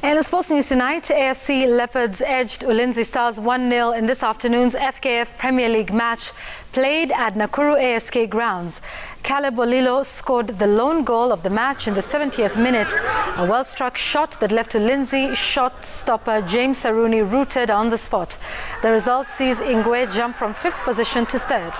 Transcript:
In the sports news tonight, AFC Leopards edged Ulinzi Stars 1-0 in this afternoon's FKF Premier League match played at Nakuru ASK grounds. Caleb Olilo scored the lone goal of the match in the 70th minute. A well-struck shot that left Ulinzi shot stopper James Saruni rooted on the spot. The result sees Ingwe jump from fifth position to third.